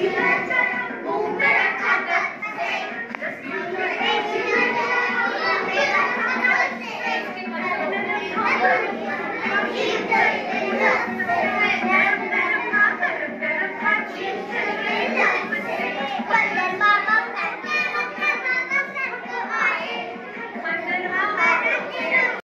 Yeah.